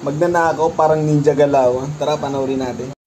Magnanakaw, parang ninja galaw. Tara, panoorin natin.